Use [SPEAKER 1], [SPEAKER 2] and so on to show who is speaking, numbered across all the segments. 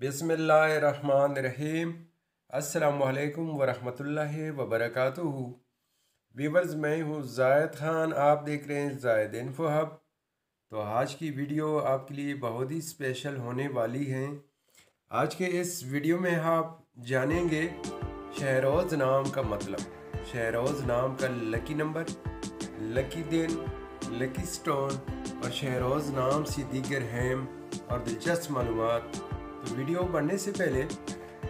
[SPEAKER 1] बिसमीम असलकम वरहमतुल्लाहि वबरकातुहू। वीवर्स मैं हूँ जायद ख़ान। आप देख रहे हैं जायद इन्फो हब। तो आज की वीडियो आपके लिए बहुत ही स्पेशल होने वाली है। आज के इस वीडियो में आप जानेंगे शहरोज़ नाम का मतलब। शहरोज़ नाम का लकी नंबर, लकी दिन लकी स्टोन और शहरोज़ नाम से दीगर हैम और दिलचस्प मालूम तो वीडियो बढ़ने से पहले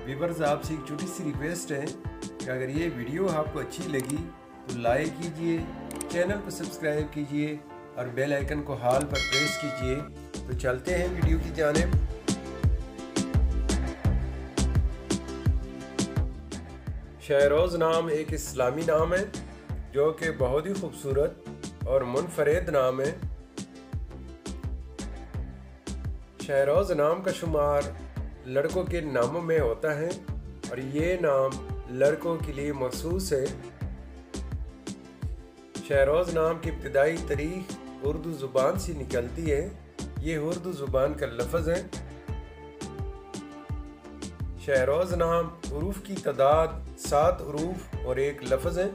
[SPEAKER 1] वीवर्स आपसे एक छोटी सी रिक्वेस्ट है कि अगर ये वीडियो आपको अच्छी लगी तो लाइक कीजिए, चैनल को सब्सक्राइब कीजिए और बेल आइकन को हाल पर प्रेस कीजिए। तो चलते हैं वीडियो की जानब। शहरोज़ नाम एक इस्लामी नाम है, जो कि बहुत ही खूबसूरत और मुनफरद नाम है। शहरोज़ नाम का शुमार लड़कों के नामों में होता है और ये नाम लड़कों के लिए मखसूस है। शहरोज़ नाम की इब्तदाई तारीख उर्दू ज़ुबान से निकलती है। ये उर्दू ज़ुबान का लफ्ज़ है। शहरोज़ नाम हरूफ की तादाद सात हरूफ और एक लफज है।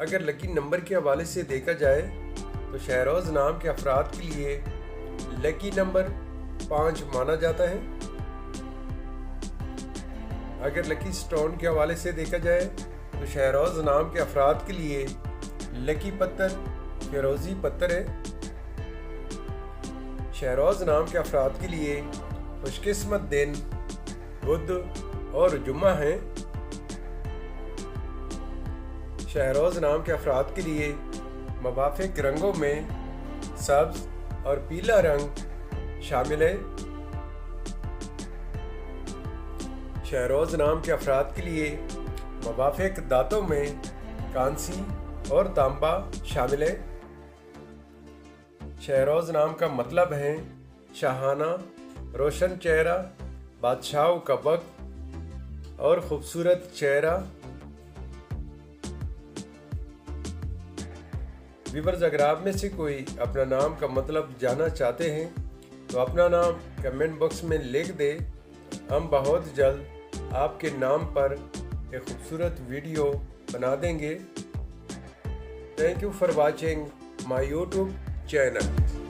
[SPEAKER 1] अगर लकी नंबर के हवाले से देखा जाए तो शहरोज़ नाम के अफराद के लिए लकी नंबर पाँच माना जाता है। अगर लकी स्टोन के हवाले से देखा जाए तो शहरोज़ नाम के अफराद के लिए लकी पत्थर, फिरोज़ी पत्थर है। शहरोज़ नाम के अफराद के लिए खुशकिस्मत दिन, बुध और जुम्मा है। शहरोज़ नाम के अफराद के लिए मवाफिक रंगों में सब्ज और पीला रंग शामिल है। शहरोज नाम के अफराद के लिए मवाफिक दांतों में कांसी और तांबा शामिल है। शहरोज नाम का मतलब है शाहाना, रोशन चेहरा, बादशाहों का वक्त और ख़ूबसूरत चेहरा। व्यूवर्स अगर आप में से कोई अपना नाम का मतलब जानना चाहते हैं तो अपना नाम कमेंट बॉक्स में लिख दे। हम बहुत जल्द आपके नाम पर एक खूबसूरत वीडियो बना देंगे। Thank you for watching my YouTube channel